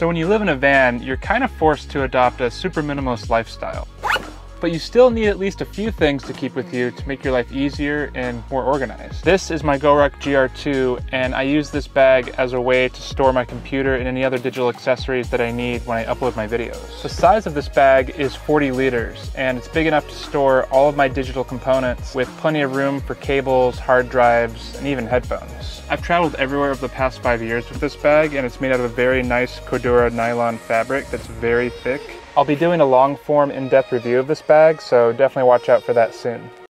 So when you live in a van, you're kind of forced to adopt a super minimalist lifestyle but you still need at least a few things to keep with you to make your life easier and more organized. This is my GoRuck GR2 and I use this bag as a way to store my computer and any other digital accessories that I need when I upload my videos. The size of this bag is 40 liters and it's big enough to store all of my digital components with plenty of room for cables, hard drives, and even headphones. I've traveled everywhere over the past five years with this bag and it's made out of a very nice Cordura nylon fabric that's very thick I'll be doing a long form in-depth review of this bag, so definitely watch out for that soon.